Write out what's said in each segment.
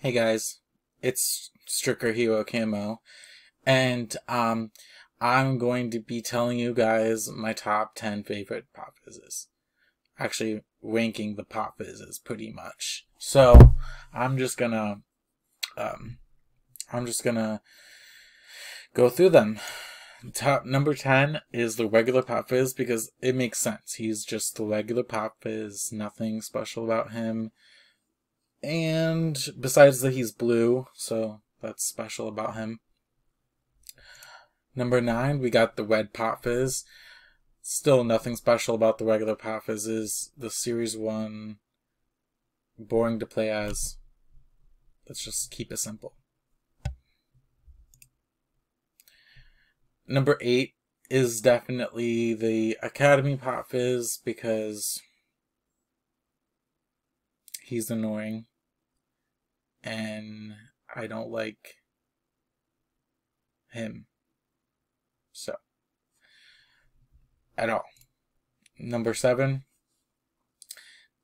Hey guys, it's Striker Hero Camo, and um, I'm going to be telling you guys my top 10 favorite pop fizzes. Actually, ranking the pop fizzes pretty much. So, I'm just gonna, um, I'm just gonna go through them. Top number 10 is the regular pop fizz because it makes sense. He's just the regular pop fizz, nothing special about him. And besides that, he's blue, so that's special about him. Number nine, we got the red Pop Fizz. Still nothing special about the regular Pop Fizzes. The series one, boring to play as. Let's just keep it simple. Number eight is definitely the Academy Pop Fizz because he's annoying and I don't like him. So, at all. Number seven,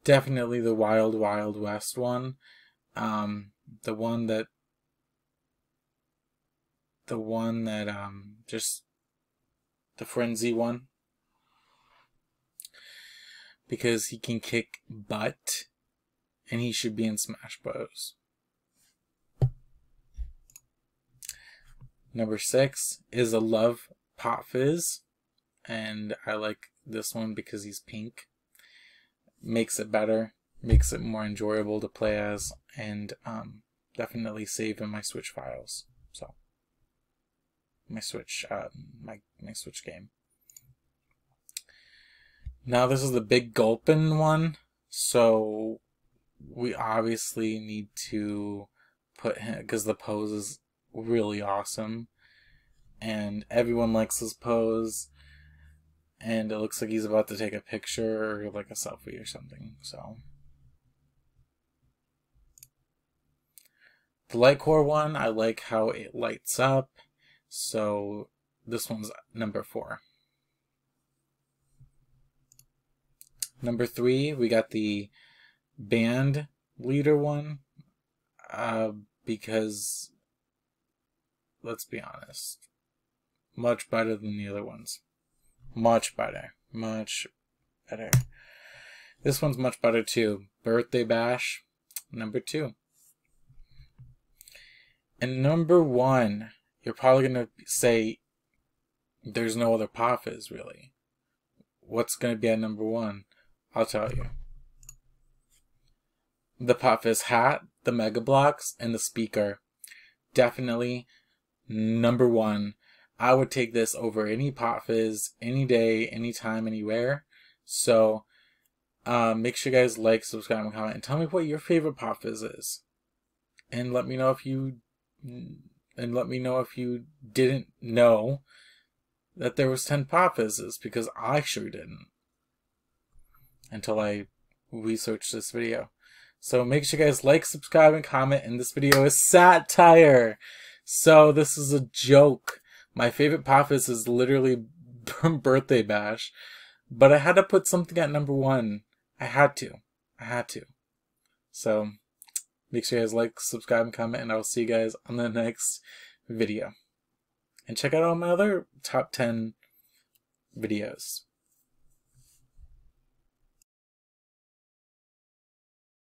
definitely the Wild Wild West one. Um, the one that, the one that, um, just the frenzy one. Because he can kick butt and he should be in Smash Bros. Number six is a Love Pop Fizz, and I like this one because he's pink. Makes it better, makes it more enjoyable to play as, and um, definitely save in my Switch files. So, my Switch, uh, my my Switch game. Now this is the big gulpin one, so we obviously need to put him because the pose is really awesome. And everyone likes his pose. And it looks like he's about to take a picture or like a selfie or something so. The light core one i like how it lights up. So this one's number four. Number three we got the band leader one uh, because let's be honest much better than the other ones. Much better. Much better. This one's much better too. Birthday bash number two. And number one you're probably gonna say there's no other pop really what's gonna be at number one? I'll tell you. The Pop hat, the Mega Bloks, and the speaker. Definitely number one. I would take this over any Pop Fizz any day, anytime, anywhere. So uh, make sure you guys like, subscribe, and comment, and tell me what your favorite Pop Fizz is. And let me know if you and let me know if you didn't know that there was 10 Pop Fizzes because I sure didn't until I researched this video. So make sure you guys like, subscribe, and comment. And this video is satire. So this is a joke. My favorite pop is literally Birthday Bash. But I had to put something at number one. I had to. I had to. So make sure you guys like, subscribe, and comment. And I will see you guys on the next video. And check out all my other top 10 videos.